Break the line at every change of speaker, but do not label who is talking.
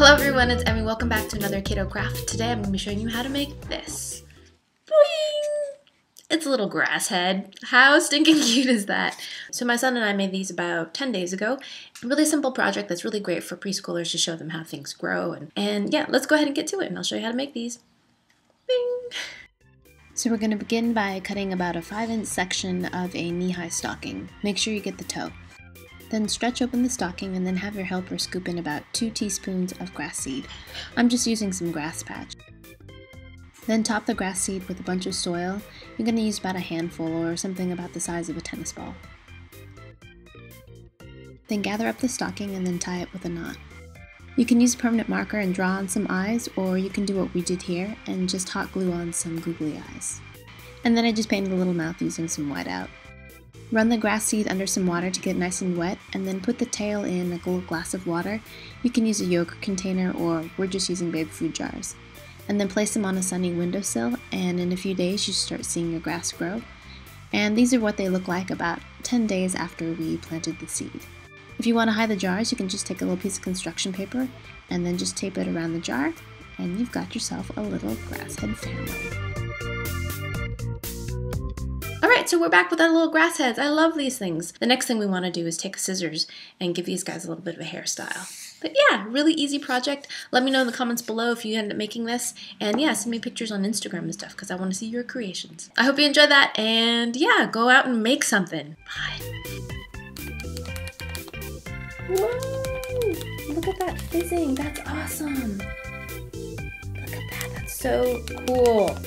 Hello everyone, it's Emmy. Welcome back to another Kiddo Kraft. Today I'm going to be showing you how to make this. Boing! It's a little grass head. How stinking cute is that? So my son and I made these about 10 days ago. A really simple project that's really great for preschoolers to show them how things grow. And, and yeah, let's go ahead and get to it and I'll show you how to make these. Bing! So we're going to begin by cutting about a 5 inch section of a knee-high stocking. Make sure you get the toe. Then stretch open the stocking and then have your helper scoop in about 2 teaspoons of grass seed. I'm just using some grass patch. Then top the grass seed with a bunch of soil. You're going to use about a handful or something about the size of a tennis ball. Then gather up the stocking and then tie it with a knot. You can use a permanent marker and draw on some eyes, or you can do what we did here and just hot glue on some googly eyes. And then I just painted a little mouth using some whiteout. Run the grass seed under some water to get nice and wet, and then put the tail in a little glass of water. You can use a yogurt container, or we're just using baby food jars. And then place them on a sunny windowsill, and in a few days you start seeing your grass grow. And these are what they look like about 10 days after we planted the seed. If you want to hide the jars, you can just take a little piece of construction paper and then just tape it around the jar, and you've got yourself a little grass head family. Alright, so we're back with our little grass heads. I love these things. The next thing we want to do is take scissors and give these guys a little bit of a hairstyle. But yeah, really easy project. Let me know in the comments below if you end up making this. And yeah, send me pictures on Instagram and stuff because I want to see your creations. I hope you enjoy that. And yeah, go out and make something. Bye. Whoa! Look at that fizzing. That's awesome. Look at that. That's so cool.